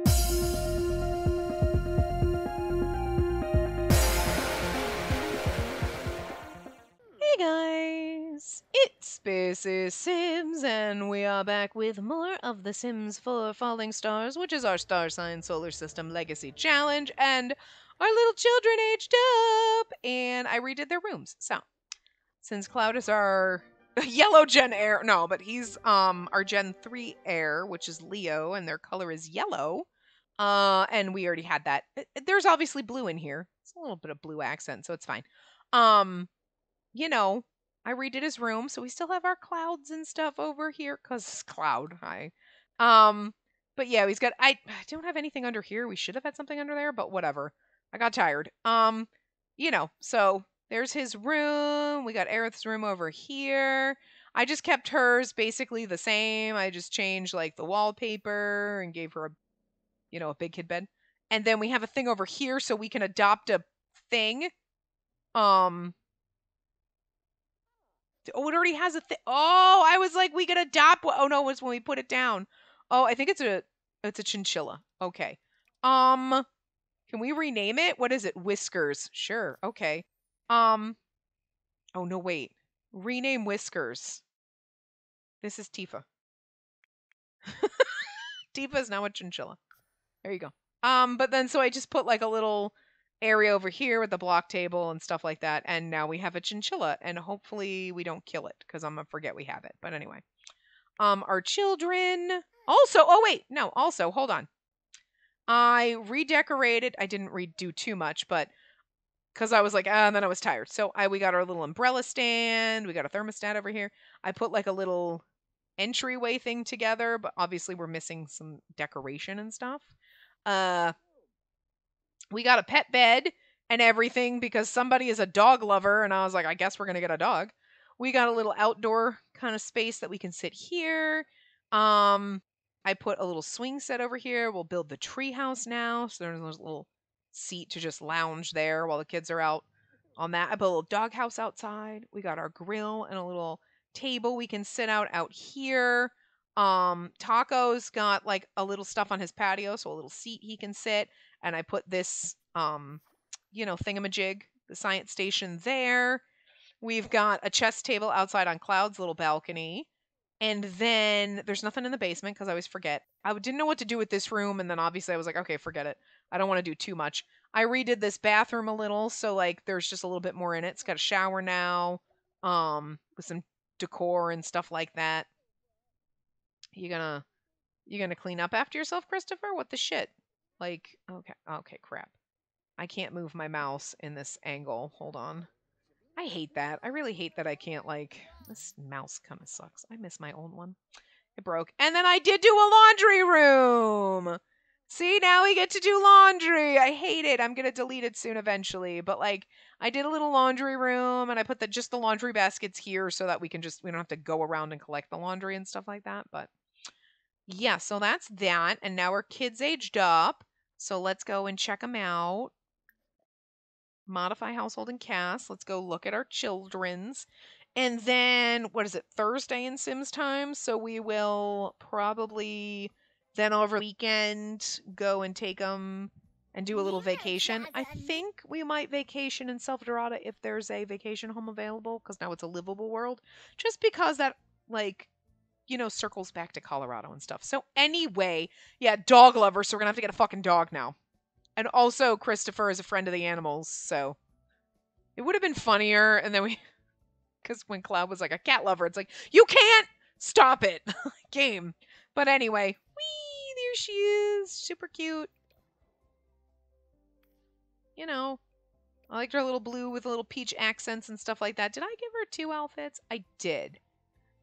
Hey guys, it's Spacey Sims, and we are back with more of The Sims 4 Falling Stars, which is our star sign solar system legacy challenge, and our little children aged up, and I redid their rooms. So, since Cloud is our yellow Gen Heir. no, but he's um our Gen 3 Heir, which is Leo, and their color is yellow. Uh, and we already had that. There's obviously blue in here. It's a little bit of blue accent, so it's fine. Um, you know, I redid his room, so we still have our clouds and stuff over here because cloud. Hi. Um, but yeah, he's got. I, I don't have anything under here. We should have had something under there, but whatever. I got tired. Um, you know, so there's his room. We got Aerith's room over here. I just kept hers basically the same. I just changed like the wallpaper and gave her a, you know, a big kid bed. And then we have a thing over here so we can adopt a thing. Um, Oh, it already has a thing. Oh, I was like, we could adopt. one- Oh no, it was when we put it down. Oh, I think it's a it's a chinchilla. Okay. Um, can we rename it? What is it? Whiskers. Sure. Okay. Um. Oh no, wait. Rename Whiskers. This is Tifa. Tifa is now a chinchilla. There you go. Um, but then so I just put like a little area over here with the block table and stuff like that, and now we have a chinchilla, and hopefully we don't kill it because I'm gonna forget we have it. But anyway, um, our children also. Oh wait, no. Also, hold on. I redecorated. I didn't redo too much, but because I was like, ah, and then I was tired. So I we got our little umbrella stand. We got a thermostat over here. I put like a little entryway thing together, but obviously we're missing some decoration and stuff. Uh, we got a pet bed and everything because somebody is a dog lover, and I was like, I guess we're gonna get a dog. We got a little outdoor kind of space that we can sit here. Um, I put a little swing set over here. We'll build the tree house now, so there's a little seat to just lounge there while the kids are out on that. I put a little dog house outside. We got our grill and a little table we can sit out out here. Um, Taco's got like a little stuff on his patio, so a little seat he can sit. And I put this, um, you know, thingamajig, the science station there. We've got a chess table outside on Cloud's little balcony. And then there's nothing in the basement because I always forget. I didn't know what to do with this room. And then obviously I was like, okay, forget it. I don't want to do too much. I redid this bathroom a little. So, like, there's just a little bit more in it. It's got a shower now, um, with some decor and stuff like that. You gonna you gonna clean up after yourself, Christopher? What the shit? Like, okay, okay, crap. I can't move my mouse in this angle. Hold on. I hate that. I really hate that I can't like this mouse kind of sucks. I miss my old one. It broke. And then I did do a laundry room. See, now we get to do laundry. I hate it. I'm going to delete it soon eventually, but like I did a little laundry room and I put the just the laundry baskets here so that we can just we don't have to go around and collect the laundry and stuff like that, but yeah, so that's that and now our kids aged up. So let's go and check them out modify household and cast. Let's go look at our children's. And then, what is it, Thursday in Sims time? So we will probably then over the weekend go and take them and do a little vacation. I think we might vacation in Selvadorada if there's a vacation home available because now it's a livable world. Just because that, like, you know, circles back to Colorado and stuff. So, anyway, yeah, dog lover. So, we're going to have to get a fucking dog now. And also, Christopher is a friend of the animals, so it would have been funnier. And then we, because when Cloud was like a cat lover, it's like, you can't stop it, game. But anyway, there she is. Super cute. You know, I liked her little blue with a little peach accents and stuff like that. Did I give her two outfits? I did.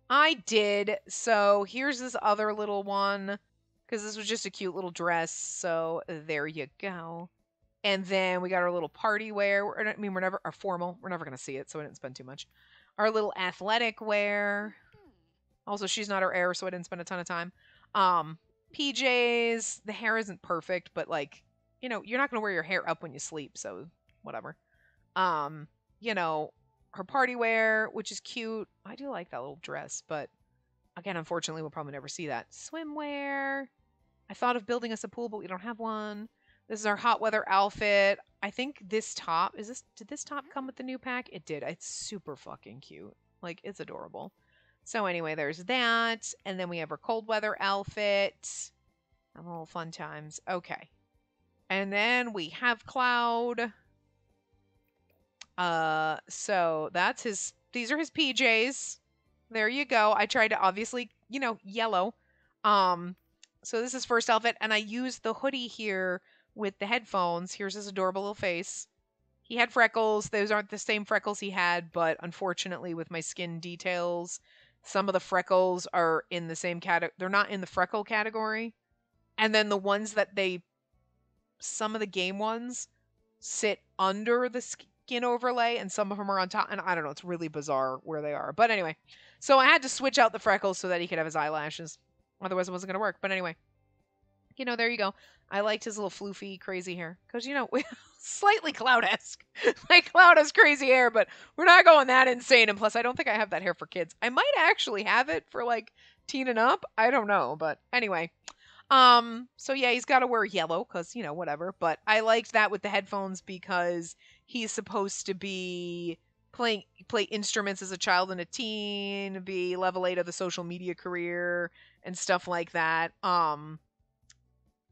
I did. So here's this other little one because this was just a cute little dress. So there you go. And then we got our little party wear. I mean, we're never our formal. We're never gonna see it, so I didn't spend too much. Our little athletic wear. Also, she's not our heir, so I didn't spend a ton of time. Um, PJs. The hair isn't perfect, but like, you know, you're not gonna wear your hair up when you sleep, so whatever. Um, you know, her party wear, which is cute. I do like that little dress, but again, unfortunately, we'll probably never see that. Swimwear. I thought of building us a pool, but we don't have one. This is our hot weather outfit. I think this top is this. Did this top come with the new pack? It did. It's super fucking cute. Like it's adorable. So anyway, there's that, and then we have our cold weather outfit. Have little fun times. Okay, and then we have Cloud. Uh, so that's his. These are his PJs. There you go. I tried to obviously, you know, yellow. Um, so this is first outfit, and I used the hoodie here with the headphones. Here's his adorable little face. He had freckles. Those aren't the same freckles he had, but unfortunately, with my skin details, some of the freckles are in the same category. They're not in the freckle category. And then the ones that they, some of the game ones, sit under the skin overlay, and some of them are on top. And I don't know. It's really bizarre where they are. But anyway, so I had to switch out the freckles so that he could have his eyelashes. Otherwise, it wasn't going to work. But anyway, you know, there you go. I liked his little floofy, crazy hair because you know, slightly Cloud-esque. like Cloud has crazy hair, but we're not going that insane. And plus, I don't think I have that hair for kids. I might actually have it for like teen and up. I don't know, but anyway. Um, so yeah, he's got to wear yellow because you know whatever. But I liked that with the headphones because he's supposed to be playing play instruments as a child and a teen, be level eight of the social media career and stuff like that. Um,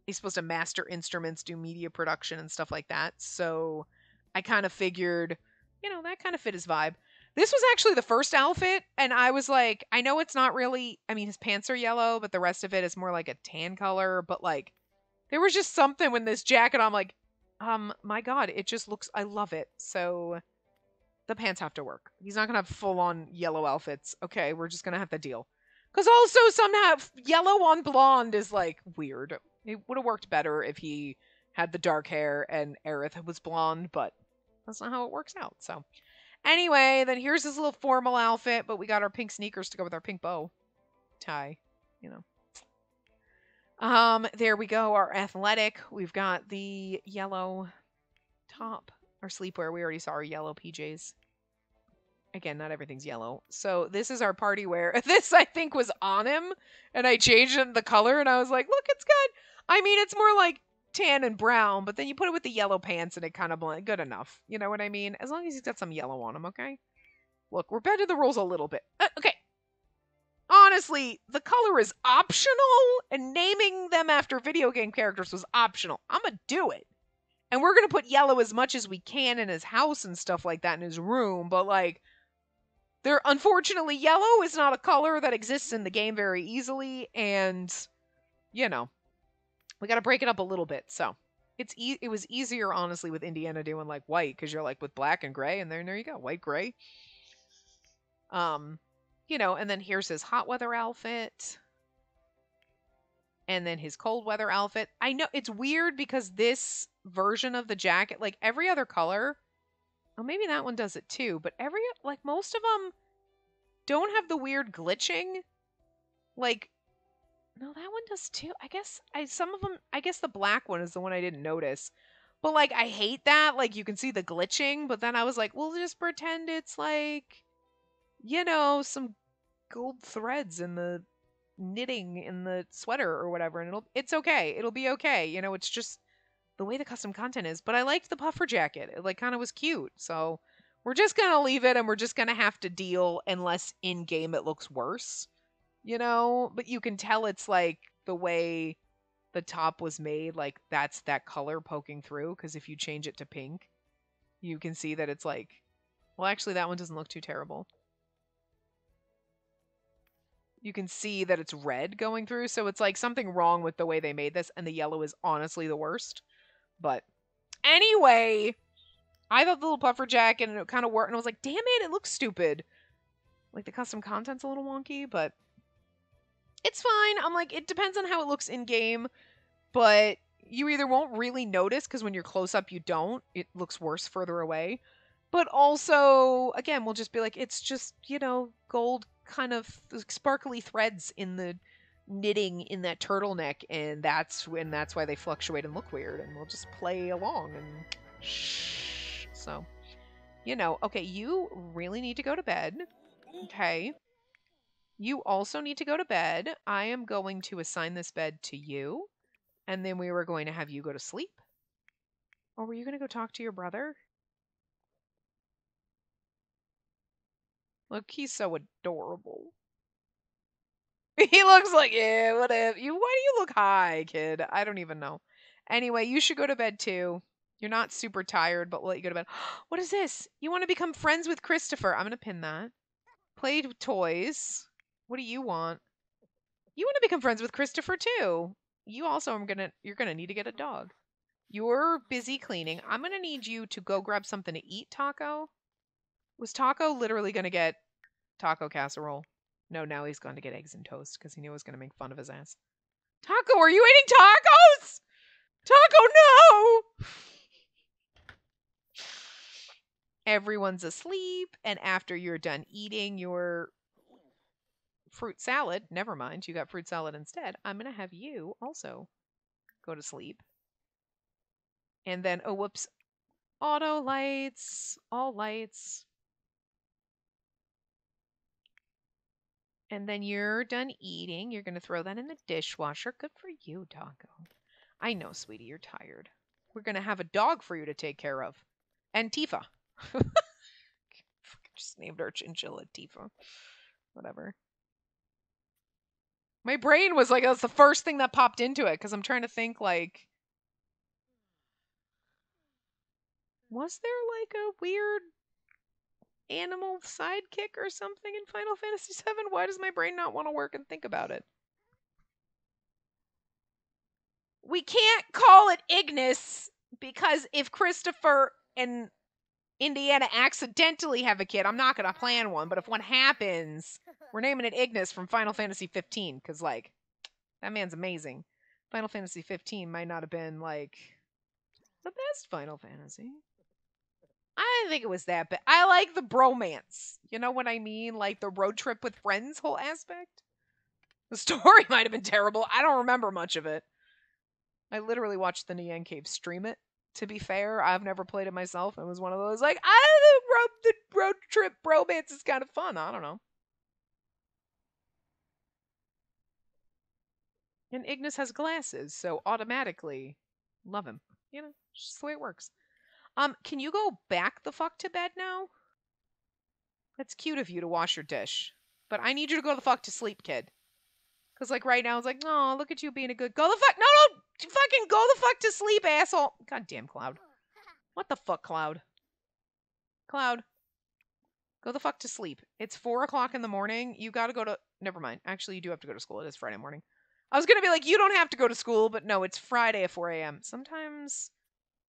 he's supposed to master instruments, do media production and stuff like that. So I kind of figured, you know, that kind of fit his vibe. This was actually the first outfit, and I was like, I know it's not really, I mean, his pants are yellow, but the rest of it is more like a tan color. But like, there was just something when this jacket, I'm like, um, my God, it just looks, I love it. So the pants have to work. He's not gonna have full on yellow outfits. Okay, we're just gonna have to deal. Because also somehow yellow on blonde is like weird. It would have worked better if he had the dark hair and Aerith was blonde, but that's not how it works out. So, anyway, then here's his little formal outfit, but we got our pink sneakers to go with our pink bow tie, you know. Um, there we go. Our athletic. We've got the yellow top. Our sleepwear. We already saw our yellow PJs. Again, not everything's yellow. So this is our party wear. This I think was on him, and I changed the color, and I was like, "Look, it's good." I mean, it's more like tan and brown, but then you put it with the yellow pants and it kind of blend. Good enough. You know what I mean? As long as he's got some yellow on him, okay? Look, we're bending the rules a little bit. Uh, okay. Honestly, the color is optional, and naming them after video game characters was optional. I'm gonna do it. And we're gonna put yellow as much as we can in his house and stuff like that in his room, but like there unfortunately yellow is not a color that exists in the game very easily, and you know, we got to break it up a little bit. So it's e- it was easier honestly with Indiana doing like white because you're like with black and gray, and then there you go, white gray. Um, you know, and then here's his hot weather outfit. And then his cold weather outfit. I know it's weird because this version of the jacket, like every other color, oh, maybe that one does it too, but every, like most of them don't have the weird glitching. Like no, that one does too. I guess I some of them. I guess the black one is the one I didn't notice. But like I hate that. Like you can see the glitching, but then I was like, we'll just pretend it's like, you know, some gold threads in the knitting in the sweater or whatever, and it'll it's okay. It'll be okay. You know, it's just the way the custom content is. But I liked the puffer jacket. It like kind of was cute. So we're just gonna leave it, and we're just gonna have to deal unless in game it looks worse you know, but you can tell it's like the way the top was made, like that's that color poking through. Because if you change it to pink, you can see that it's like, well, actually, that one doesn't look too terrible. You can see that it's red going through, so it's like something wrong with the way they made this, and the yellow is honestly the worst. But anyway, I thought the little puffer jacket and it kind of worked, and I was like, damn it, it looks stupid. Like the custom content's a little wonky, but it's fine. I'm like, it depends on how it looks in game, but you either won't really notice because when you're close up, you don't. It looks worse further away. But also, again, we'll just be like, it's just, you know, gold kind of sparkly threads in the knitting in that turtleneck, and that's when that's why they fluctuate and look weird, and we'll just play along and shh. So, you know, okay, you really need to go to bed. Okay. You also need to go to bed. I am going to assign this bed to you. And then we were going to have you go to sleep. Or were you going to go talk to your brother? Look, he's so adorable. He looks like, yeah, whatever. You, why do you look high, kid? I don't even know. Anyway, you should go to bed too. You're not super tired, but we'll let you go to bed. what is this? You want to become friends with Christopher? I'm gonna pin that. Play with toys. What do you want? You want to become friends with Christopher too. You also are gonna you're gonna need to get a dog. You're busy cleaning. I'm gonna need you to go grab something to eat, Taco. Was Taco literally gonna get taco casserole? No, now he's gone to get eggs and toast because he knew I was gonna make fun of his ass. Taco, are you eating tacos? Taco, no! Everyone's asleep, and after you're done eating your fruit salad, never mind, you got fruit salad instead, I'm going to have you also go to sleep. And then, oh, whoops, auto lights, all lights. And then you're done eating. You're going to throw that in the dishwasher. Good for you, Taco. I know, sweetie, you're tired. We're going to have a dog for you to take care of. And Tifa. Just named our chinchilla Tifa. Whatever. My brain was like, that's the first thing that popped into it because I'm trying to think, like, was there like a weird animal sidekick or something in Final Fantasy VII? Why does my brain not want to work and think about it? We can't call it Ignis because if Christopher and Indiana accidentally have a kid, I'm not going to plan one, but if one happens, we're naming it Ignis from Final Fantasy 15 because, like, that man's amazing. Final Fantasy 15 might not have been, like, the best Final Fantasy. I didn't think it was that bad. I like the bromance. You know what I mean? Like the road trip with friends whole aspect. The story might have been terrible. I don't remember much of it. I literally watched the Nyan Cave stream it. To be fair, I've never played it myself. It was one of those like, I road the road trip bromance is kind of fun. I don't know. And Ignis has glasses, so automatically love him. You know, just the way it works. Um, can you go back the fuck to bed now? That's cute of you to wash your dish. But I need you to go the fuck to sleep, kid. Cause like right now it's like, oh, look at you being a good go the fuck no no fucking go the fuck to sleep, asshole. God damn Cloud. What the fuck, Cloud? Cloud. Go the fuck to sleep. It's four o'clock in the morning. You gotta go to never mind. Actually you do have to go to school. It is Friday morning. I was gonna be like, you don't have to go to school, but no, it's Friday at 4 a.m. Sometimes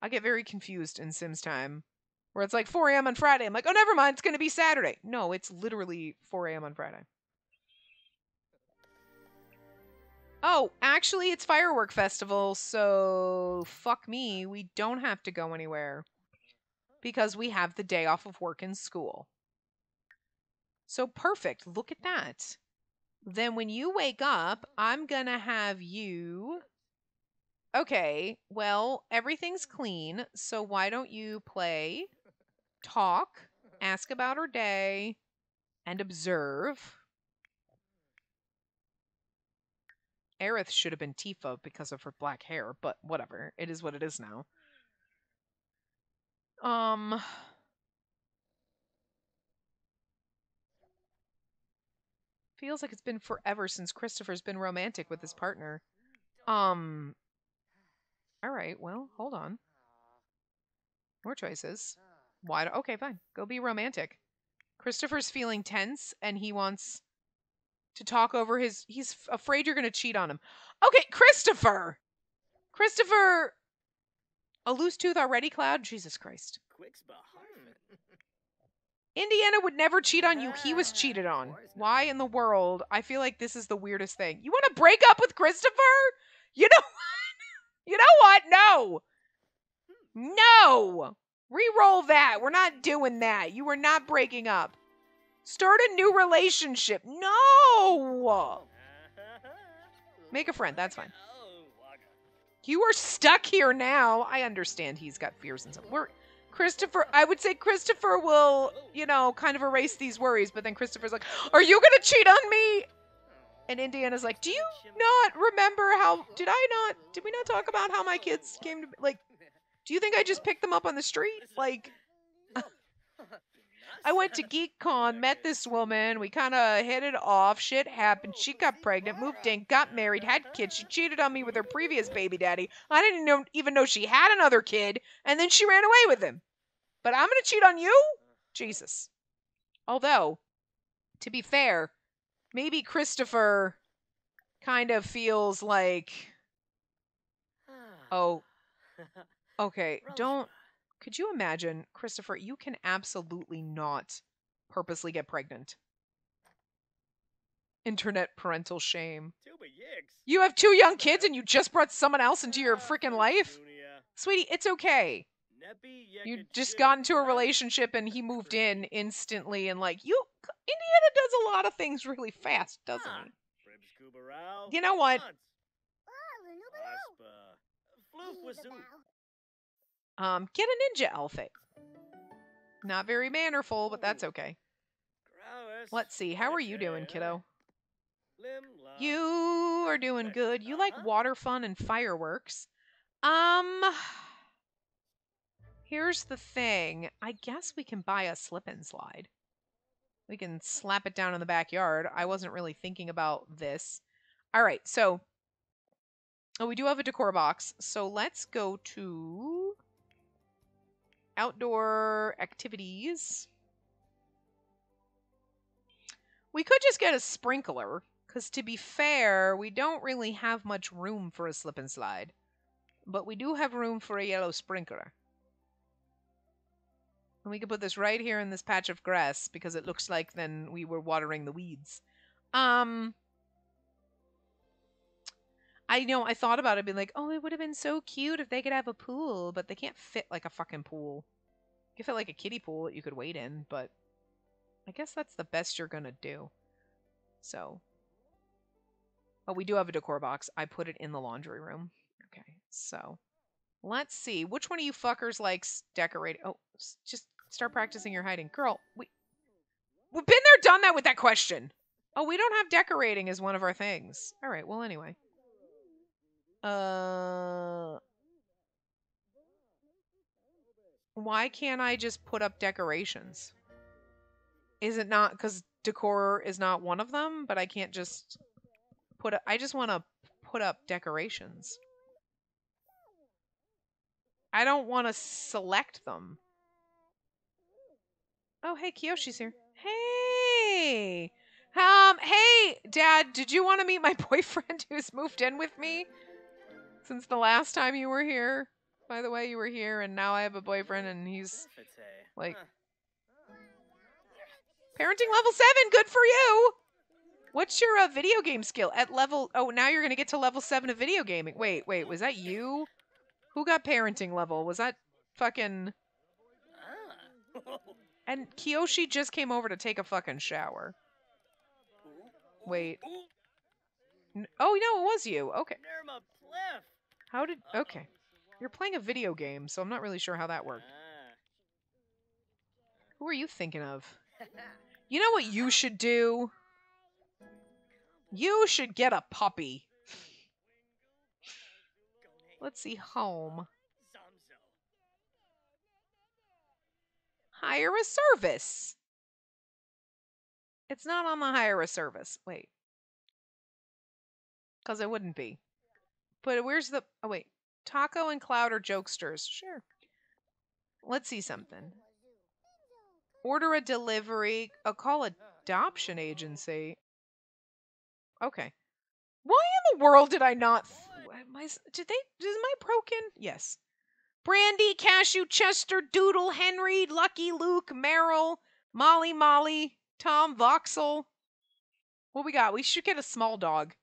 I get very confused in Sims time where it's like 4 a.m. on Friday. I'm like, oh, never mind. It's going to be Saturday. No, it's literally 4 a.m. on Friday. Oh, actually, it's Firework Festival, so fuck me. We don't have to go anywhere because we have the day off of work and school. So perfect. Look at that. Then when you wake up, I'm going to have you Okay, well, everything's clean, so why don't you play, talk, ask about her day, and observe? Aerith should have been Tifa because of her black hair, but whatever. It is what it is now. Um. Feels like it's been forever since Christopher's been romantic with his partner. Um, all right, well, hold on. More choices. Why? Do- okay, fine. Go be romantic. Christopher's feeling tense and he wants to talk over his. He's afraid you're going to cheat on him. Okay, Christopher! Christopher! A loose tooth already, Cloud? Jesus Christ. Hmm. Indiana would never cheat on you. He was cheated on. Why in the world? I feel like this is the weirdest thing. You want to break up with Christopher? You know you know what? No. No. Reroll that. We're not doing that. You are not breaking up. Start a new relationship. No. Make a friend. That's fine. You are stuck here now. I understand he's got fears and stuff. We're Christopher, I would say Christopher will, you know, kind of erase these worries, but then Christopher's like, Are you to cheat on me? And Indiana's like, "Do you not remember how? Did I not? Did we not talk about how my kids came to like? Do you think I just picked them up on the street? Like, I went to GeekCon, met this woman. We kind of hit it off. Shit happened. She got pregnant, moved in, got married, had kids. She cheated on me with her previous baby daddy. I didn't know, even know she had another kid, and then she ran away with him. But I'm gonna cheat on you? Jesus. Although, to be fair, maybe Christopher kind of feels like, oh, okay, don't could you imagine, Christopher? You can absolutely not purposely get pregnant. Internet parental shame. You have two young kids and you just brought someone else into your freaking life? Sweetie, it's okay. You just got into a relationship and he moved in instantly and like you Indiana does a lot of things really fast, doesn't he? You know what? Um, get a ninja outfit. Not very mannerful, but that's okay. Let's see. How are you doing, kiddo? You are doing good. You like water fun and fireworks. Um, here's the thing. I guess we can buy a slip and slide. We can slap it down in the backyard. I wasn't really thinking about this. All right, so oh, we do have a decor box. So let's go to outdoor activities. We could just get a sprinkler, because to be fair, we don't really have much room for a slip and slide. But we do have room for a yellow sprinkler. And we could put this right here in this patch of grass, because it looks like then we were watering the weeds. Um, I know I thought about it being like, oh, it would have been so cute if they could have a pool, but they can't fit like a fucking pool. You fit like a kiddie pool that you could wait in, but I guess that's the best you're gonna do. So, but we do have a decor box. I put it in the laundry room. Okay, so let's see which one of you fuckers likes decorating. Oh, just start practicing your hiding, girl. We we've been there, done that with that question. Oh, we don't have decorating as one of our things. All right. Well, anyway. Uh, why can't I just put up decorations? Is it not because decor is not one of them? But I can't just put. I just want to put up decorations. I don't want to select them. Oh, hey, Kiyoshi's here. Hey. Um, hey, Dad, did you want to meet my boyfriend who's moved in with me? since the last time you were here. By the way, you were here, and now I have a boyfriend, and he's like parenting level seven. Good for you. What's your uh, video game skill at level? Oh, now you're gonna get to level seven of video gaming. Wait, wait, was that you? Who got parenting level? Was that fucking? And Kiyoshi just came over to take a fucking shower. Wait. Oh no, it was you. Okay. How did... Okay. You're playing a video game, so I'm not really sure how that worked. Who are you thinking of? You know what you should do? You should get a puppy. Let's see, home. Hire a service. It's not on the hire a service. Wait. Because it wouldn't be. But where's the. Oh, wait. Taco and Cloud are jokesters. Sure. Let's see something. Order a delivery. A call adoption agency. Okay. Why in the world did I not. My, did they. Is my broken? Yes. Brandy, Cashew, Chester, Doodle, Henry, Lucky, Luke, Merrill, Molly, Molly, Tom, Voxel. What we got? We should get a small dog.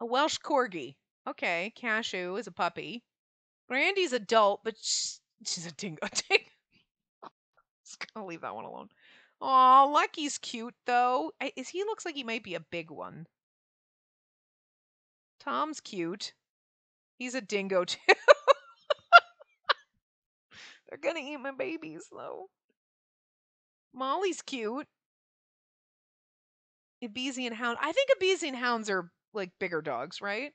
A Welsh Corgi. Okay, Cashew is a puppy. Brandy's adult, but she's, a dingo. Just gonna leave that one alone. Aw, Lucky's cute though. Is he looks like he might be a big one. Tom's cute. He's a dingo too. They're gonna eat my babies though. Molly's cute. Ibizan hound. I think Ibizan hounds are like bigger dogs, right?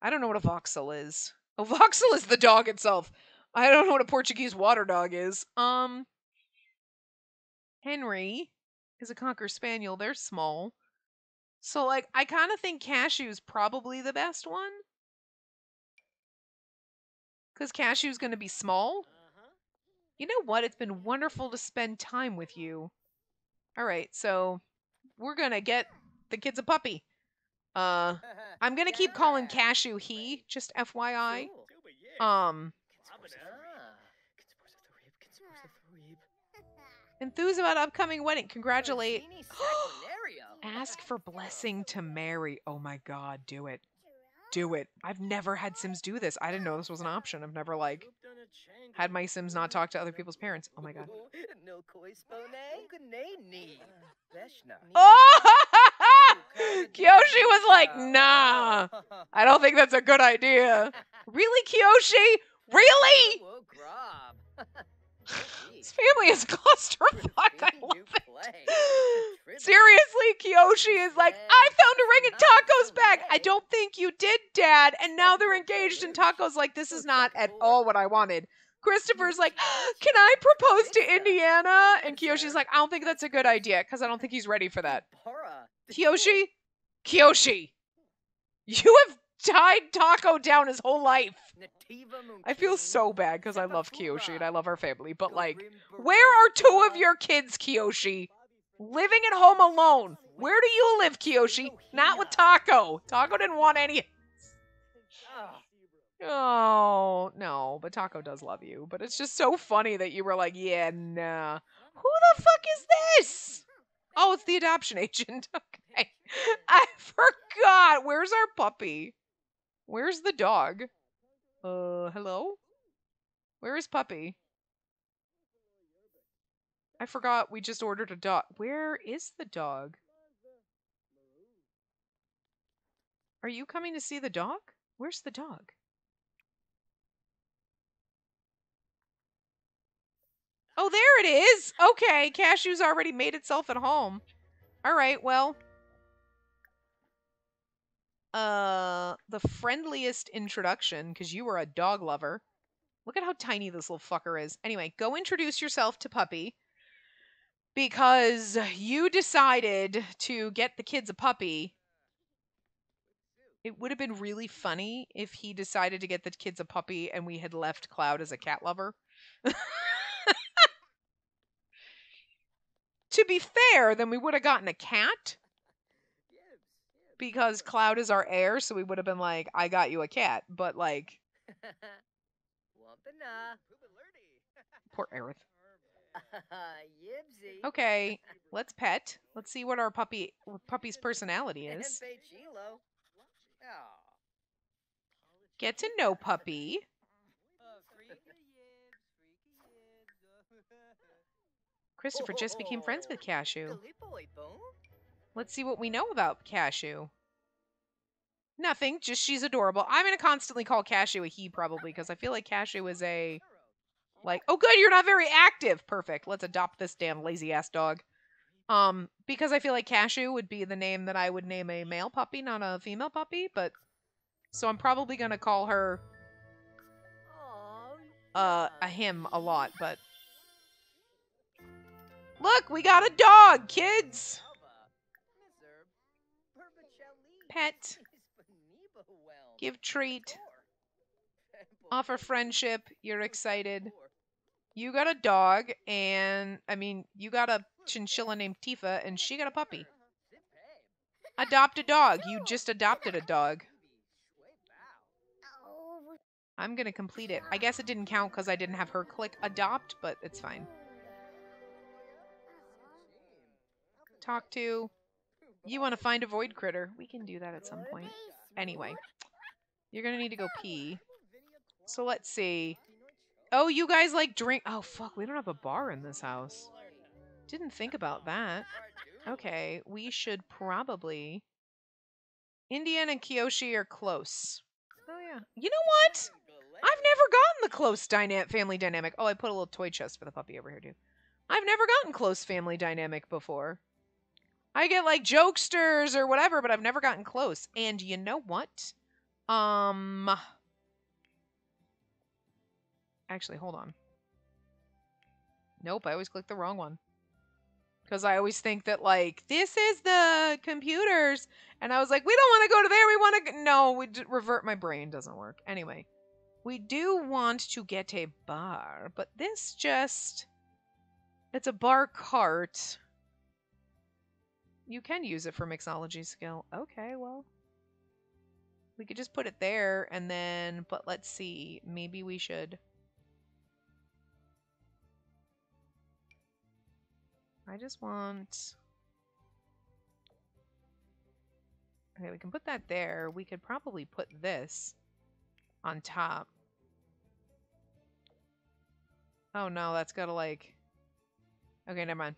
I don't know what a voxel is. A voxel is the dog itself. I don't know what a Portuguese water dog is. Um, Henry is a cocker spaniel. They're small. So like I kind of think Cashew's probably the best one. Cuz Cashew's going to be small. You know what? It's been wonderful to spend time with you. All right. So we're going to get the kid's a puppy. Uh I'm going to keep calling Cashew he, just FYI. Um enthuse about upcoming wedding. Congratulate. Ask for blessing to marry. Oh my god, do it. Do it. I've never had Sims do this. I didn't know this was an option. I've never like had my Sims not talk to other people's parents. Oh my god. Oh! Kyoshi was like, nah. I don't think that's a good idea. Really, Kyoshi? Really? His family is clusterfuck. I love it. Seriously, Kyoshi is like, I found a ring in Taco's bag. I don't think you did, Dad. And now they're engaged, and Taco's like, this is not at all what I wanted. Christopher's like, can I propose to Indiana? And Kyoshi's like, I don't think that's a good idea because I don't think he's ready for that. Kyoshi, Kyoshi, you have tied Taco down his whole life. I feel so bad because I love Kyoshi and I love our family, but like, where are two of your kids, Kyoshi? Living at home alone. Where do you live, Kyoshi? Not with Taco. Taco didn't want any. Oh, no, but Taco does love you. But it's just so funny that you were like, yeah, nah. Who the fuck is this? Oh, it's the adoption agent. Okay. I forgot. Where's our puppy? Where's the dog? Uh, hello? Where is puppy? I forgot we just ordered a dog. Where is the dog? Are you coming to see the dog? Where's the dog? Oh, there it is. Okay, Cashew's already made itself at home. All right, well. Uh, the friendliest introduction, because you were a dog lover. Look at how tiny this little fucker is. Anyway, go introduce yourself to Puppy. Because you decided to get the kids a puppy. It would have been really funny if he decided to get the kids a puppy and we had left Cloud as a cat lover. to be fair, then we would have gotten a cat because Cloud is our heir, so we would have been like, I got you a cat. But like, poor Aerith. Okay, let's pet. Let's see what our puppy puppy's personality is. Get to know puppy. Christopher just became friends with Cashew. Let's see what we know about Cashew. Nothing, just she's adorable. I'm going to constantly call Cashew a he probably because I feel like Cashew is a like, oh good, you're not very active. Perfect. Let's adopt this damn lazy ass dog. Um because I feel like Cashew would be the name that I would name a male puppy, not a female puppy, but so I'm probably going to call her uh a him a lot, but Look, we got a dog, kids. Pet. Give treat. Offer friendship. You're excited. You got a dog, and I mean, you got a chinchilla named Tifa, and she got a puppy. Adopt a dog. You just adopted a dog. Oh. I'm gonna complete it. I guess it didn't count because I didn't have her click adopt, but it's fine. Talk to. You want to find a void critter. We can do that at some point. Anyway. You're gonna need to go pee. So let's see. Oh, you guys like drink. Oh, fuck. We don't have a bar in this house. Didn't think about that. Okay. We should probably. Indiana and Kyoshi are close. Oh, yeah. You know what? I've never gotten the close dyna- family dynamic. Oh, I put a little toy chest for the puppy over here, too. I've never gotten close family dynamic before. I get like jokesters or whatever, but I've never gotten close. And you know what? Um Actually, hold on. Nope, I always click the wrong one. Because I always think that, like, this is the computers. And I was like, we don't want to go to there. We want to. No, we d- revert. My brain doesn't work. Anyway, we do want to get a bar, but this just. It's a bar cart. You can use it for mixology skill. Okay, well. We could just put it there and then. But let's see. Maybe we should. I just want... Okay, we can put that there. We could probably put this on top. Oh no, that's gotta like... Okay, never mind.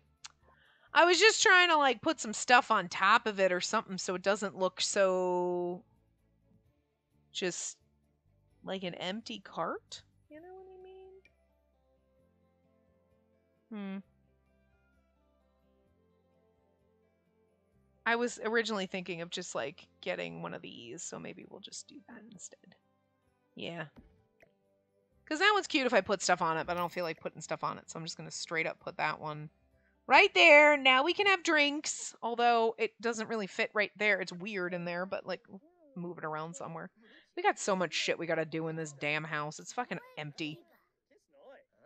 I was just trying to like put some stuff on top of it or something so it doesn't look so... Just like an empty cart? You know what I mean? Hmm. I was originally thinking of just like getting one of these, so maybe we'll just do that instead. Yeah. Because that one's cute if I put stuff on it, but I don't feel like putting stuff on it, so I'm just going to straight up put that one right there. Now we can have drinks, although it doesn't really fit right there. It's weird in there, but like move it around somewhere. We got so much shit we got to do in this damn house. It's fucking empty.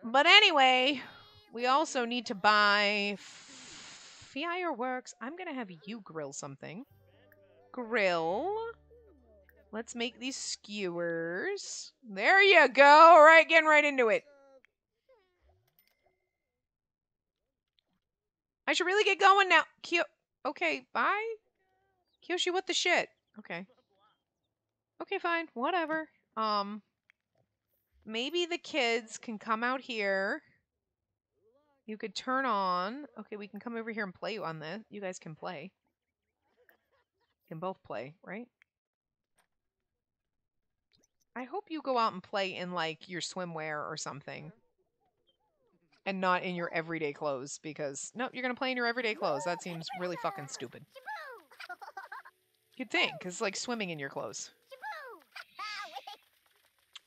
But anyway, we also need to buy fireworks. I'm to have you grill something. Grill. Let's make these skewers. There you go. All right, getting right into it. I should really get going now. Kyo okay, bye. Kyoshi, what the shit? Okay. Okay, fine. Whatever. Um, maybe the kids can come out here. You could turn on. Okay, we can come over here and play on this. You guys can play. Can both play, right? I hope you go out and play in like your swimwear or something. And not in your everyday clothes because no, you're gonna play in your everyday clothes. That seems really fucking stupid. You'd think, because like swimming in your clothes.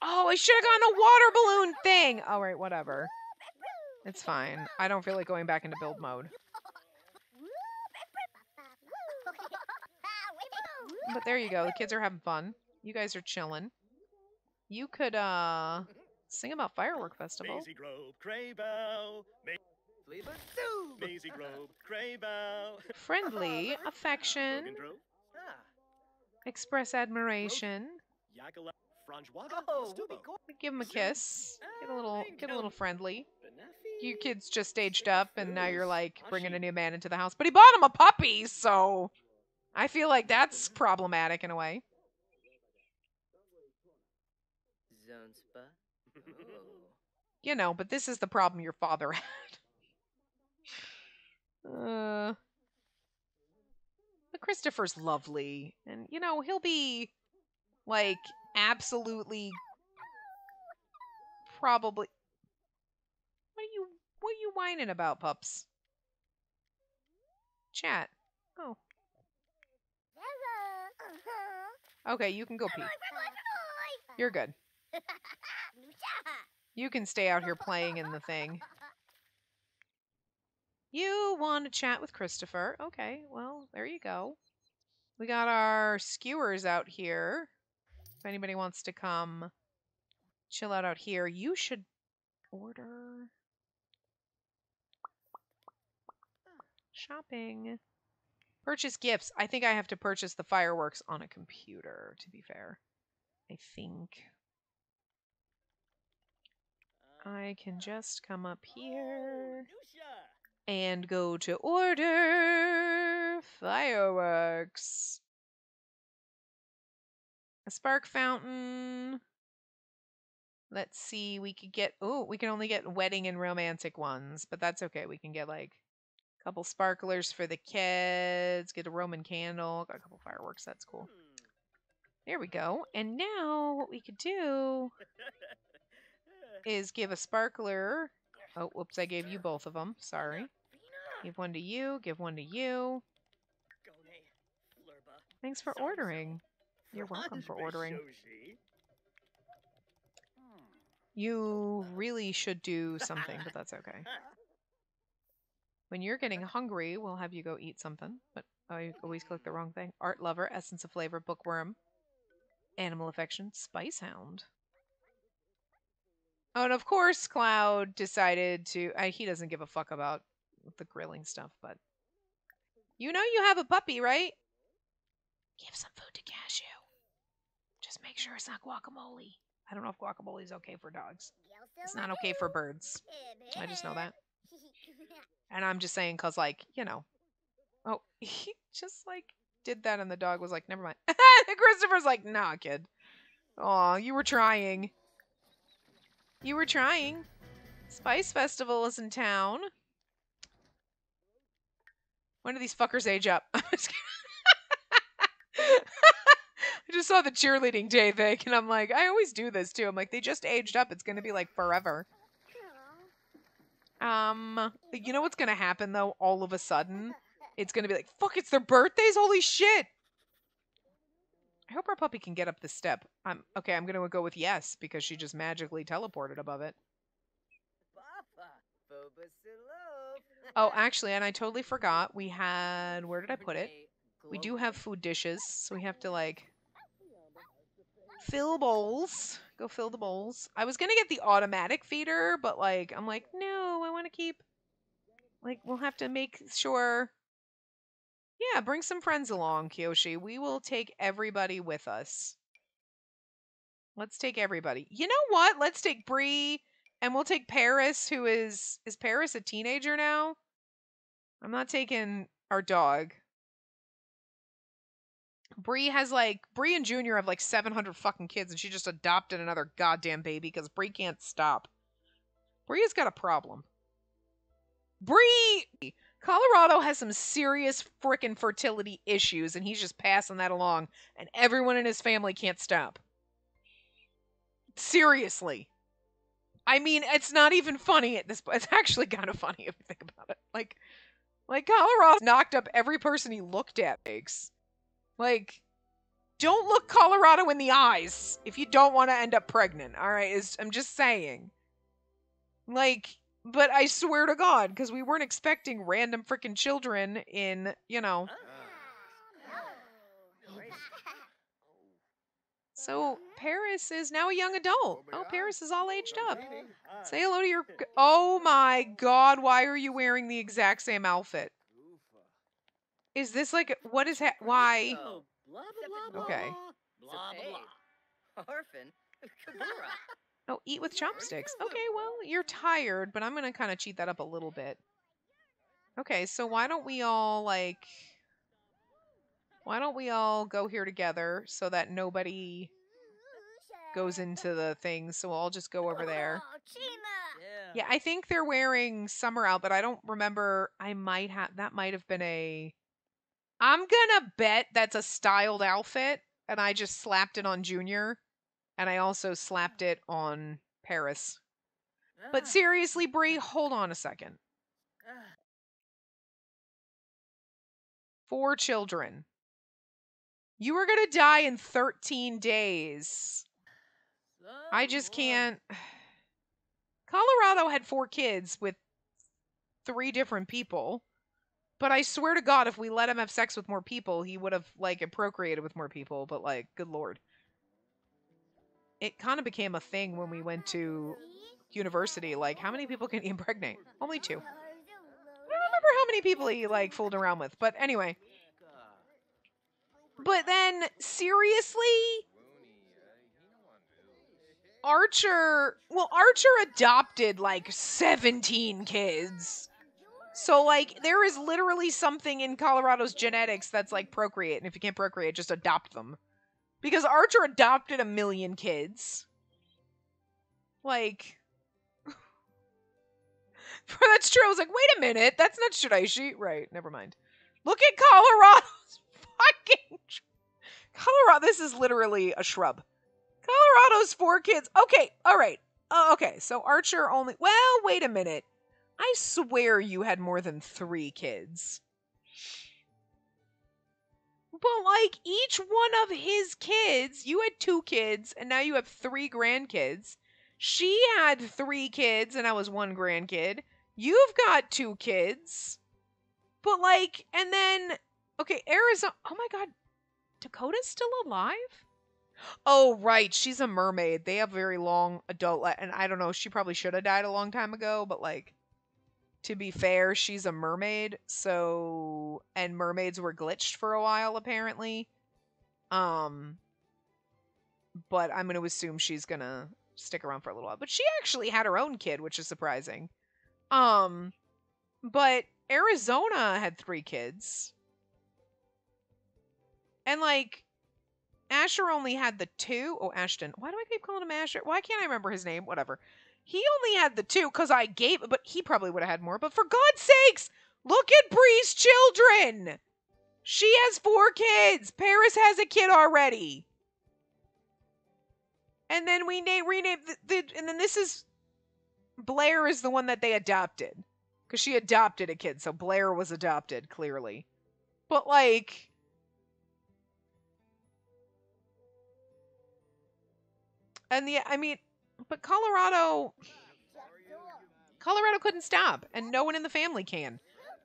Oh, I should have gotten a water balloon thing. All right, whatever. It's fine. I don't feel like going back into build mode. But there you go. The kids are having fun. You guys are chilling. You could, uh, sing about Firework Festival. Maisie Grove, Craybow. Maisie Grove, Craybow. Friendly, affection, express admiration. Oh, Give him a kiss. Get a little, get a little friendly. You kid's just aged up, and now you're like bringing a new man into the house. But he bought him a puppy, so I feel like that's problematic in a way. You know, but this is the problem your father had. uh, but Christopher's lovely, and you know he'll be like absolutely probably what are you what are you whining about, pups? Chat. Oh. Okay, you can go pee. You're good. You can stay out here playing in the thing. You want to chat with Christopher? Okay, well, there you go. We got our skewers out here. If anybody wants to come chill out out here, you should order shopping. Purchase gifts. I think I have to purchase the fireworks on a computer, to be fair. I think. I can just come up here oh, and go to order fireworks. A spark fountain. Let's see, we could get, oh, we can only get wedding and romantic ones, but that's okay. We can get like a couple sparklers for the kids, get a Roman candle, got a couple fireworks. That's cool. Hmm. There we go. And now what we could do is give a sparkler. Oh, whoops, I gave you both of them. Sorry. Give one to you, give one to you. Thanks for ordering. You're welcome for ordering. Hmm. You really should do something, but that's okay. When you're getting hungry, we'll have you go eat something. But I always click the wrong thing. Art lover, essence of flavor, bookworm, animal affection, spice hound. And of course, Cloud decided to. Uh, he doesn't give a fuck about the grilling stuff, but you know you have a puppy, right? Give some food to Cashew. Just make sure it's not guacamole. I don't know if guacamole is okay for dogs. It's not okay for birds. I just know that. And I'm just saying because, like, you know. Oh, he just, like, did that and the dog was like, never mind. Christopher's like, nah, kid. Oh, you were trying. You were trying. Spice Festival is in town. When do these fuckers age up? I just saw the cheerleading day thing and I'm like, I always do this too. I'm like, they just aged up. It's gonna be like forever. Um, you know what's gonna happen though? All of a sudden, it's gonna be like, fuck, it's their birthdays. Holy shit! I hope our puppy can get up the step. I'm okay. I'm gonna go with yes because she just magically teleported above it. Oh, actually, and I totally forgot. We had where did I put it? We do have food dishes, so we have to like fill bowls. Go fill the bowls. I was gonna get the automatic feeder, but like I'm like, no, I want to keep. Like we'll have to make sure. Yeah, bring some friends along, Kiyoshi. We will take everybody with us. Let's take everybody. You know what? Let's take Bree, and we'll take Paris, who is is Paris a teenager now? I'm not taking our dog. Bree has like Bree and Junior have like 700 fucking kids, and she just adopted another goddamn baby because Bree can't stop. Bree has got a problem. Bree, Colorado has some serious frickin' fertility issues, and he's just passing that along, and everyone in his family can't stop. Seriously. I mean, it's not even funny at this point. It's actually kind of funny if you think about it. Like, like Colorado knocked up every person he looked at. Like, don't look Colorado in the eyes if you don't want to end up pregnant. All right, is I'm just saying. Like, but I swear to God, because we weren't expecting random freaking children in, you know. Oh. So Paris is now a young adult. Oh, oh Paris is all aged up. Say hello to your. Oh my God! Why are you wearing the exact same outfit? Is this like what is ha- why? Oh, blah, blah, blah, Okay. blah. Blah, blah. Orphan. Kabura. Oh, eat with chopsticks. Okay, well, you're tired, but I'm gonna kind of cheat that up a little bit. Okay, so why don't we all like? Why don't we all go here together so that nobody goes into the thing? So I'll just go over there. Yeah. Yeah, I think they're wearing summer out, but I don't remember. I might have that might have been a. I'm gonna bet that's a styled outfit, and I just slapped it on Junior, and I also slapped it on Paris. But seriously, Bree, hold on a second. ah. Four children. You were gonna die in 13 days. I just can't. Colorado had four kids with three different people. But I swear to God, if we let him have sex with more people, he would have like procreated with more people. But like, good lord, it kind of became a thing when we went to university. Like, how many people can impregnate? Only two. I don't remember how many people he like fooled around with. But anyway, but then seriously, Archer. Well, Archer adopted like 17 kids. So like there is literally something in Colorado's genetics that's like procreate, and if you can't procreate, just adopt them. Because Archer adopted a million kids. Like that's true. I was like, wait a minute, that's not Shiraishi. Right, never mind. Look at Colorado's fucking Colorado. This is literally a shrub. Colorado's four kids. Okay, all right. Oh, okay, so Archer only. Well, wait a minute. I swear you had more than three kids. But like each one of his kids, you had two kids and now you have three grandkids. She had three kids and I was one grandkid. You've got two kids. But like, and then, okay, Arizona. Oh my God, Dakota's still alive? Oh, right. She's a mermaid. They have very long adult, li- and I don't know. She probably should have died a long time ago, but like, to be fair, she's a mermaid. So, and mermaids were glitched for a while, apparently. Um, but I'm going to assume she's going to stick around for a little while. But she actually had her own kid, which is surprising. Um, but Arizona had three kids. And like Asher only had the two. Oh, Ashton. Why do I keep calling him Asher? Why can't I remember his name? Whatever. He only had the two because I gave, but he probably would have had more. But for God's sakes, look at Bree's children. She has four kids. Paris has a kid already. And then we name rename the, the and then this is Blair is the one that they adopted because she adopted a kid, so Blair was adopted clearly. But like, and the I mean, but Colorado, Colorado couldn't stop, and no one in the family can.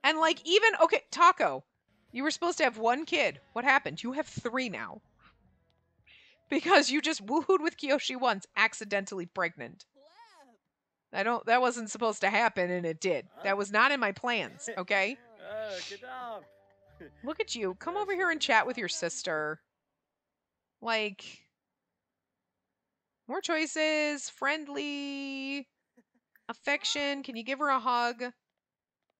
And like, even okay, Taco, you were supposed to have one kid. What happened? You have three now. Because you just woohooed with Kiyoshi once, accidentally pregnant. I don't. That wasn't supposed to happen, and it did. That was not in my plans. Okay. Oh, good job. Look at you. Come over here and chat with your sister. Like, more choices, friendly, affection. Can you give her a hug?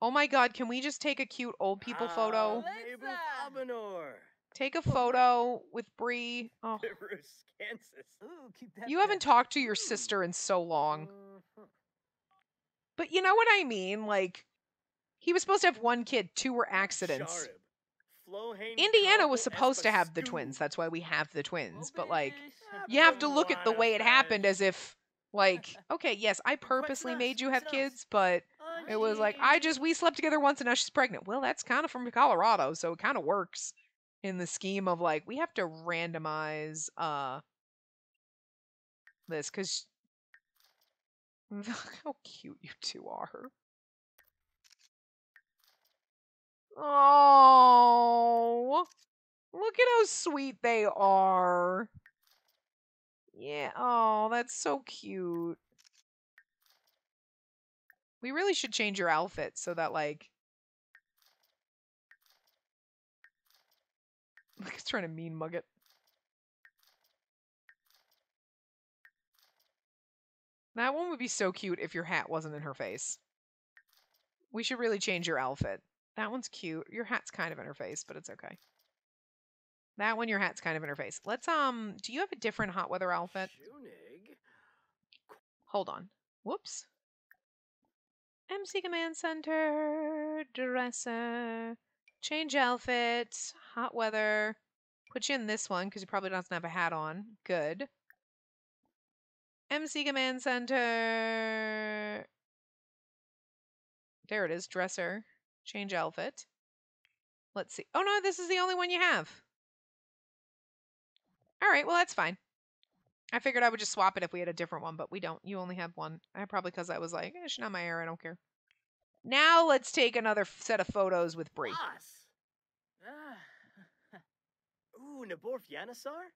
Oh my god, can we just take a cute old people photo? Alexa! Abanor. Take a photo with Bree. Oh, Kansas. Ooh, keep that you haven't talked to your sister in so long. Mhm. But you know what I mean? Like, he was supposed to have one kid, two were accidents. Sharib. Flohane Indiana was supposed to have the twins. That's why we have the twins. But like, you have to look at the way it happened as if like okay yes i purposely made you have kids but it was like i just we slept together once and now she's pregnant well that's kind of from colorado so it kind of works in the scheme of like we have to randomize uh this because how cute you two are oh look at how sweet they are yeah. Oh, that's so cute. We really should change your outfit so that like Look, it's trying to mean mug it. That one would be so cute if your hat wasn't in her face. We should really change your outfit. That one's cute. Your hat's kind of in her face, but it's okay. That one, your hat's kind of in her face. Let's um. Do you have a different hot weather outfit? Hold on. Whoops. MC Command Center, dresser, change outfit, hot weather. Put you in this one because you probably doesn't have a hat on. Good. MC Command Center. There it is, dresser. Change outfit. Let's see. Oh no, this is the only one you have. All right, well that's fine. I figured I would just swap it if we had a different one, but we don't. You only have one. I probably because I was like, eh, she's not my heir. I don't care. Now let's take another set of photos with Bree. Boss. Ooh, Naborf Yanasar?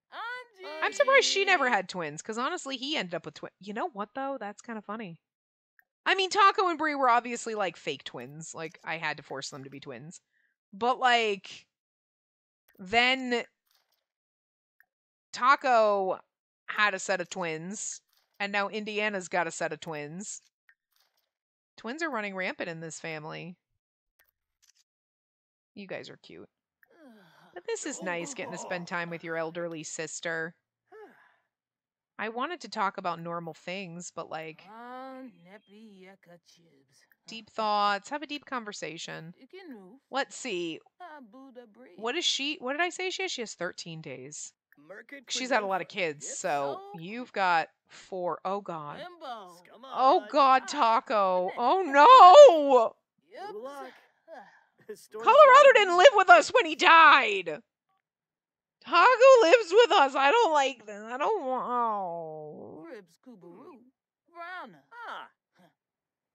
I'm surprised she never had twins, because honestly, he ended up with twins. You know what though? That's kind of funny. I mean, Taco and Bree were obviously like fake twins. Like I had to force them to be twins, but like then Taco had a set of twins, and now Indiana's got a set of twins. Twins are running rampant in this family. You guys are cute. But this is nice getting to spend time with your elderly sister. I wanted to talk about normal things, but like deep thoughts, have a deep conversation. Ikinu. Let's see. Ah, Buddha Bree. What is she? What did I say she has? She has 13 days. She's had a lot of kids, so So- you've got four. Oh god. Oh god, Taco. Oh no! Yup. Good luck. Storm's Colorado didn't live with us when he died. Taco lives with us. I don't like this. I don't want. Oh. Cribs Kubaroo. Ah.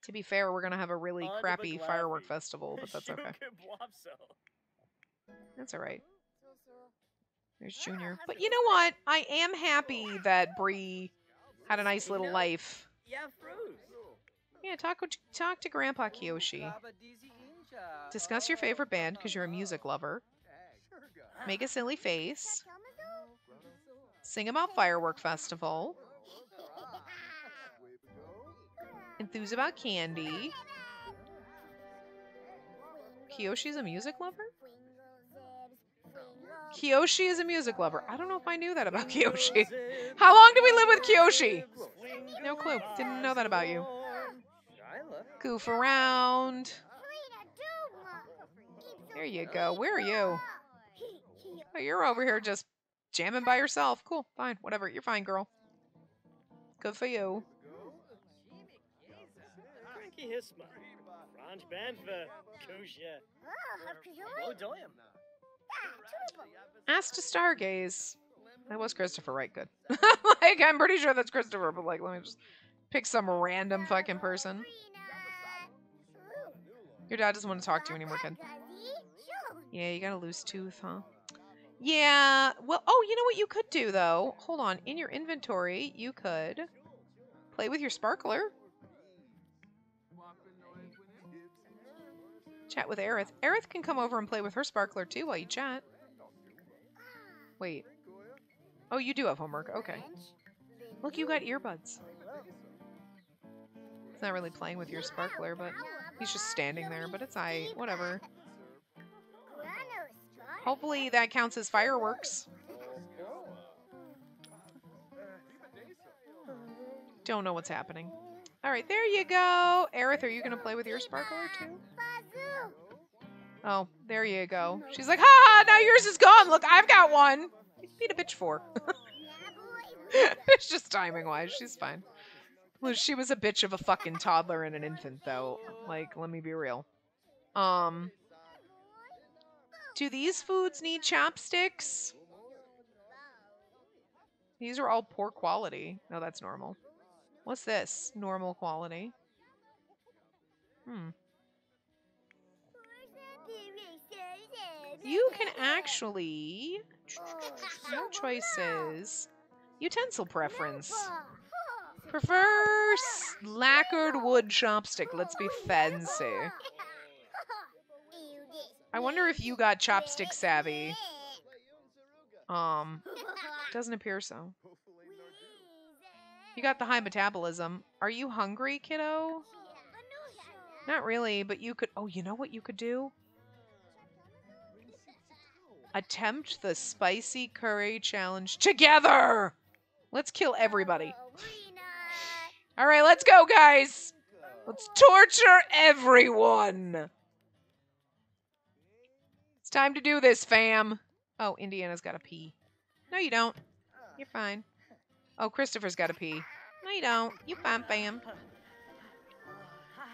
To be fair, we're gonna have a really Onto crappy Baglafi. firework festival, but that's okay. That's all right. There's Junior. But you know what? I am happy that Bree had a nice little life. Yeah, Fruze. Yeah, talk talk to Grandpa Kiyoshi. Discuss your favorite band because you're a music lover. Make a silly face. Sing about firework festival. Enthuse about candy. Kiyoshi's a music lover? Kiyoshi is a music lover. I don't know if I knew that about Kiyoshi. How long did we live with Kiyoshi? No clue. Didn't know that about you. Goof around. There you go. Where are you? Oh, you're over here just jamming by yourself. Cool. Fine. Whatever. You're fine, girl. Good for you. Cranky Hisma. Ranch Banfa. Kusha. Odoyam. Oh, Asked to stargaze. That was Christopher, right? Good. like, I'm pretty sure that's Christopher, but like, let me just pick some random fucking person. Your dad doesn't want to talk to you anymore, kid. Yeah, you got a loose tooth, huh? Yeah. Well, oh, you know what you could do though? Hold on. In your inventory, you could play with your sparkler. Chat with Aerith. Aerith can come over and play with her sparkler too while you chat. Wait. Oh, you do have homework. Okay. Look, you got earbuds. It's not really playing with your sparkler, but he's just standing there. But it's I. Whatever. Hopefully that counts as fireworks. Don't know what's happening. All right, there you go. Aerith, are you going to play with your sparkler too? Oh, there you go. She's like, ha ha, now yours is gone. Look, I've got one. Beat a bitch for. it's just timing wise. She's fine. Well, she was a bitch of a fucking toddler and an infant, though. Like, let me be real. Um, do these foods need chopsticks? These are all poor quality. No, that's normal. What's this? Normal quality. Hmm. You can actually. No choices. Utensil preference. Prefer lacquered wood chopstick. Let's be fancy. I wonder if you got chopstick savvy. Um, doesn't appear so. You got the high metabolism. Are you hungry, kiddo? Not really, but you could. Oh, you know what you could do? Attempt the spicy curry challenge together! Let's kill everybody. All right, let's go, guys. Let's torture everyone. It's time to do this, fam. Oh, Indiana's got to pee. No, you don't. You're fine. Oh, Christopher's got to pee. No, you don't. You fine, fam.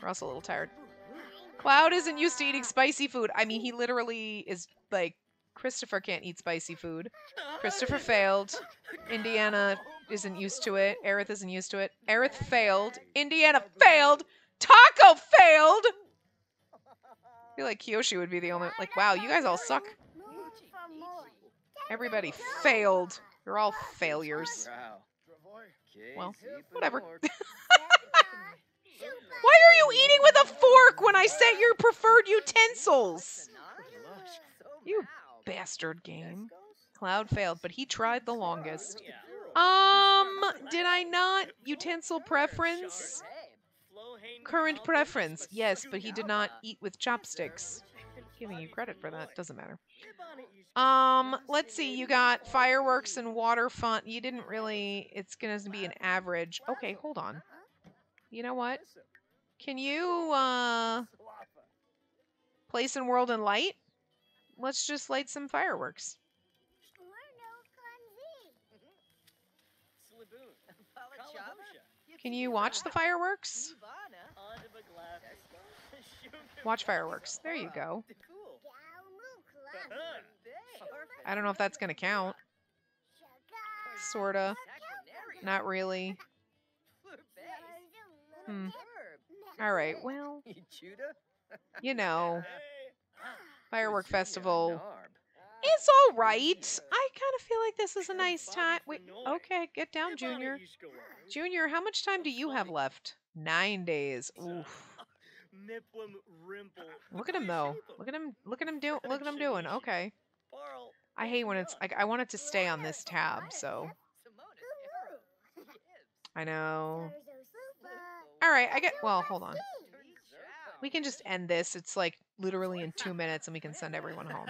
We're also a little tired. Cloud isn't used to eating spicy food. I mean, he literally is like, Christopher can't eat spicy food. Christopher failed. Indiana isn't used to it. Aerith isn't used to it. Aerith failed. Indiana failed. Taco failed. I feel like Kiyoshi would be the only. Like, wow, you guys all suck. Everybody failed. You're all failures. Well, whatever. Why are you eating with a fork when I set your preferred utensils? You bastard game. Cloud failed, but he tried the longest. Um, did I not utensil preference? Current preference, yes, but he did not eat with chopsticks. Giving you credit for that, doesn't matter. Ibana used to Um, let's see, you got fireworks and water fun. You didn't really, it's gonna be an average. Okay, hold on. You know what? Can you, uh, place in world and light? Let's just light some fireworks. Can you watch the fireworks? Watch fireworks. There you go. I don't know if that's gonna count. Sorta. Not really. Hmm. All right. Well, you know, firework festival. It's all right. I kind of feel like this is a nice time. Wait. Okay, get down, Junior. Junior, how much time do you have left? Nine days. Oof. Look at him though. Look at him. Look at him do. Look at him doing. Okay. I hate when it's like I want it to stay on this tab. So I know. All right. I get. Well, hold on. We can just end this. It's like literally in two minutes, and we can send everyone home.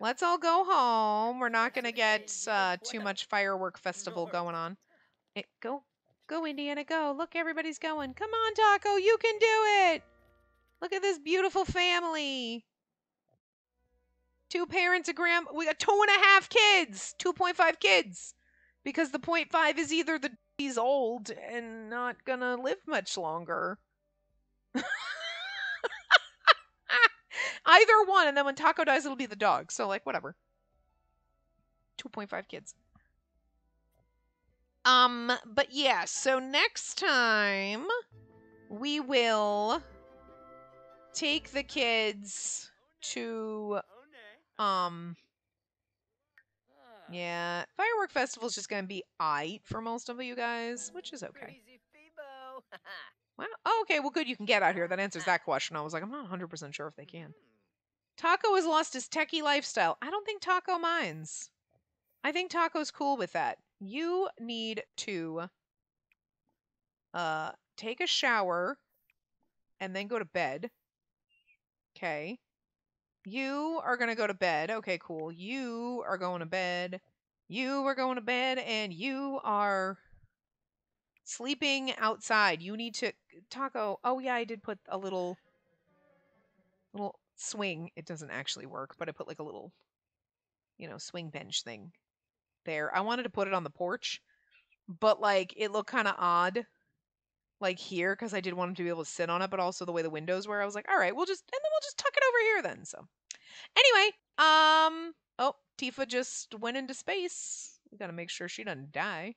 Let's all go home. We're not gonna get uh, too much firework festival going on. It, go, go, Indiana, go! Look, everybody's going. Come on, Taco, you can do it. Look at this beautiful family. Two parents, a grand. We got two and a half kids. Two point five kids, because the point five is either the he's old and not gonna live much longer. Either one, and then when Taco dies, it'll be the dog. So like whatever. Two point five kids. Um, but yeah, so next time we will take the kids to um yeah, firework festival's just gonna be I for most of you guys, which is okay. Well, oh, okay, well, good. You can get out here. That answers that question. I was like, I'm not 100% sure if they can. Taco has lost his techie lifestyle. I don't think Taco minds. I think Taco's cool with that. You need to uh take a shower and then go to bed. Okay. You are going to go to bed. Okay, cool. You are going to bed. You are going to bed and you are sleeping outside. You need to taco. Oh yeah, I did put a little little swing. It doesn't actually work, but I put like a little you know, swing bench thing there. I wanted to put it on the porch, but like it looked kind of odd like here cuz I did want him to be able to sit on it, but also the way the windows were. I was like, "All right, we'll just and then we'll just tuck it over here then." So anyway, um oh, Tifa just went into space. We got to make sure she doesn't die.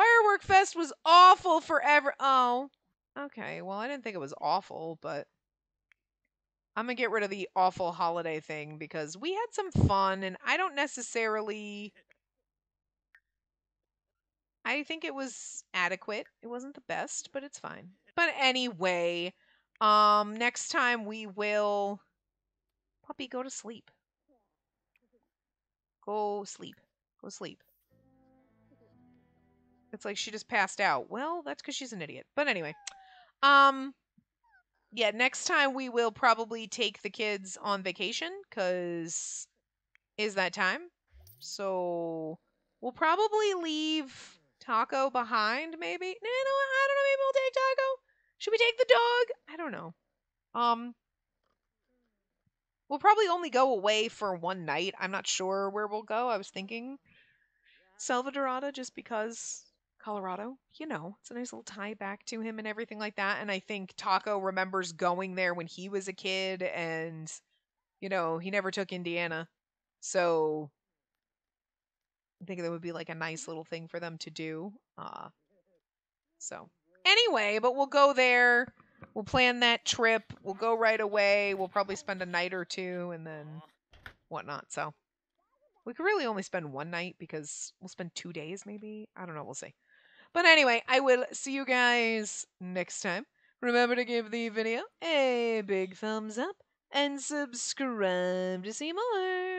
Firework Fest was awful forever. Oh, okay. Well, I didn't think it was awful, but I'm gonna get rid of the awful holiday thing because we had some fun, and I don't necessarily. I think it was adequate. It wasn't the best, but it's fine. But anyway, um, next time we will. Puppy, go to sleep. Go sleep. Go sleep. It's like she just passed out. Well, that's because she's an idiot. But anyway, um, yeah, next time we will probably take the kids on vacation because is that time. So we'll probably leave Taco behind. Maybe no, no, I don't know. Maybe we'll take Taco. Should we take the dog? I don't know. Um, we'll probably only go away for one night. I'm not sure where we'll go. I was thinking Selvadorada just because Colorado. You know, it's a nice little tie back to him and everything like that. And I think Taco remembers going there when he was a kid and, you know, he never took Indiana. So I think that would be like a nice little thing for them to do. Uh, so anyway, but we'll go there. We'll plan that trip. We'll go right away. We'll probably spend a night or two and then whatnot. So we could really only spend one night because we'll spend two days maybe. I don't know. We'll see. But anyway, I will see you guys next time. Remember to give the video a big thumbs up and subscribe to see more.